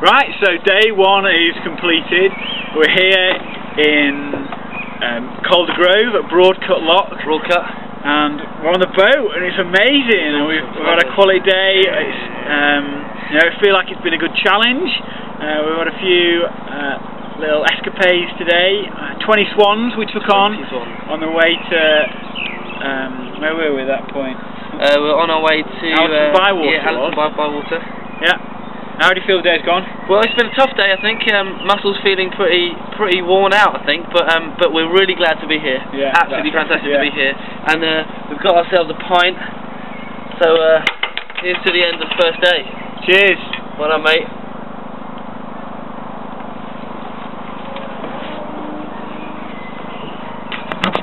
Right, so day one is completed. We're here in um, Calder Grove at Broadcut Lock. Broadcut. And we're on the boat, and it's amazing. And we've, we've had a quality day. It's, um, you know, I feel like it's been a good challenge. Uh, we've had a few uh, little escapades today. Uh, 20 swans we took on on the way to. Um, where were we at that point? Uh, we're on our way to Allerton uh, Bywater, Yeah, Allerton was. by Bywater. Yeah. How do you feel the day's gone? Well, it's been a tough day. I think um, muscles feeling pretty pretty worn out. I think, but um, but we're really glad to be here. Yeah, absolutely fantastic yeah. to be here. And uh, we've got ourselves a pint. So uh, here's to the end of the first day. Cheers. Well done, mate.